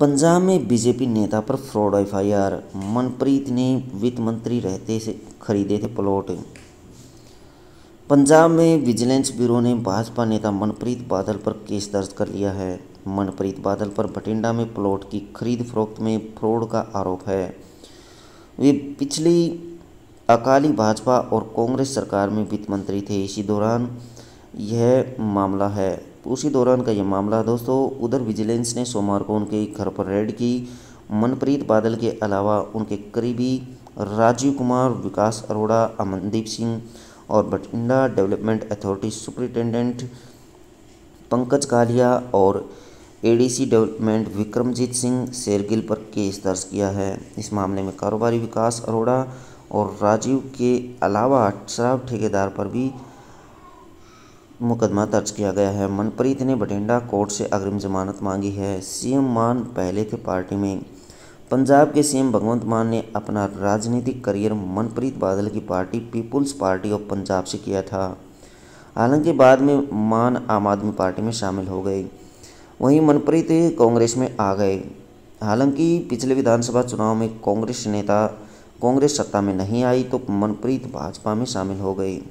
पंजाब में बीजेपी नेता पर फ्रॉड एफआईआर, मनप्रीत ने वित्त मंत्री रहते से खरीदे थे प्लॉट। पंजाब में विजिलेंस ब्यूरो ने भाजपा नेता मनप्रीत बादल पर केस दर्ज कर लिया है। मनप्रीत बादल पर बठिंडा में प्लॉट की खरीद फरोख्त में फ्रॉड का आरोप है। वे पिछली अकाली भाजपा और कांग्रेस सरकार में वित्त मंत्री थे। इसी दौरान यह मामला है। उसी दौरान का ये मामला दोस्तों, उधर विजिलेंस ने सोमवार को उनके घर पर रेड की। मनप्रीत बादल के अलावा उनके करीबी राजीव कुमार, विकास अरोड़ा, अमनदीप सिंह और Bathinda development authority superintendent Pankaj Kalia और एडीसी डेवलपमेंट विक्रमजीत सिंह शेरगिल पर केस दर्ज किया है। इस मामले में कारोबारी विकास अरोड़ा और राजीव के अलावा शराब ठेकेदार पर भी मुकदमा दर्ज किया गया है। मनप्रीत ने बठिंडा कोर्ट से अग्रिम जमानत मांगी है। सीएम मान पहले थे पार्टी में। पंजाब के सीएम भगवंत मान ने अपना राजनीतिक करियर मनप्रीत बादल की party People's Party of Punjab से किया था। हालाँकि बाद में मान आम आदमी पार्टी में शामिल हो गए। वहीं मनप्रीत कांग्रेस में आ गए। हालाँकि पिछले विधानसभा चुनाव में कांग्रेस नेता कांग्रेस सत्ता में नहीं आई तो मनप्रीत भाजपा में शामिल हो गई